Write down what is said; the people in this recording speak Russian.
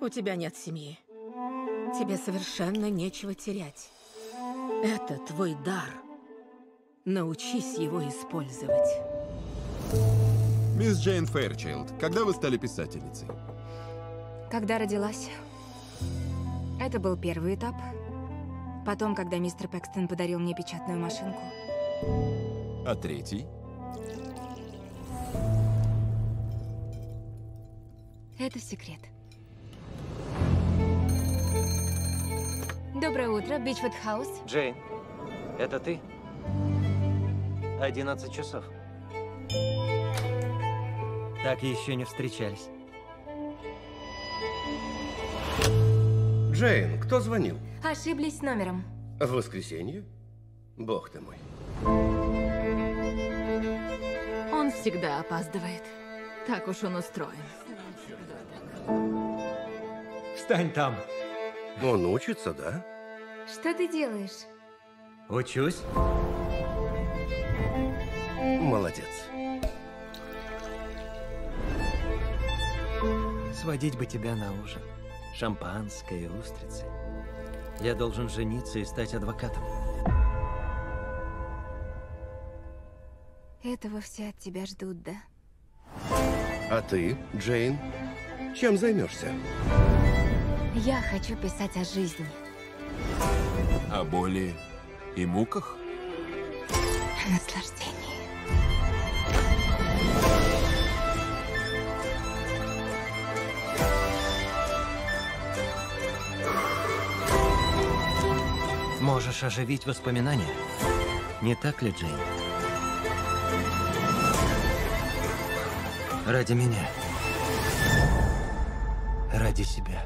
У тебя нет семьи. Тебе совершенно нечего терять. Это твой дар. Научись его использовать. Мисс Джейн Фэрчайлд, когда вы стали писательницей? Когда родилась. Это был первый этап. Потом, когда мистер Пэкстон подарил мне печатную машинку. А третий? Это секрет. Доброе утро, Бичвуд Хаус. Джейн, это ты? 11 часов. Так еще не встречались. Джейн, кто звонил? Ошиблись с номером. В воскресенье? Бог ты мой. Он всегда опаздывает. Так уж он устроен. Встань там. Он учится, да? Что ты делаешь? Учусь. Молодец. Сводить бы тебя на ужин. Шампанское, и устрицы. Я должен жениться и стать адвокатом. Этого все от тебя ждут, да? А ты, Джейн, чем займешься? Я хочу писать о жизни. О боли и муках? О наслаждении. Можешь оживить воспоминания. Не так ли, Джейн? Ради меня. Ради себя.